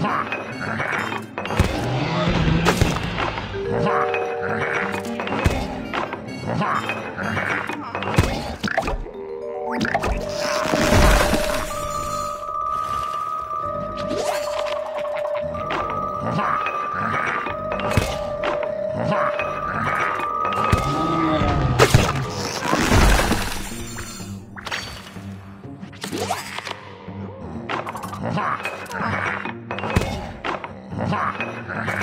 Ha! Ha!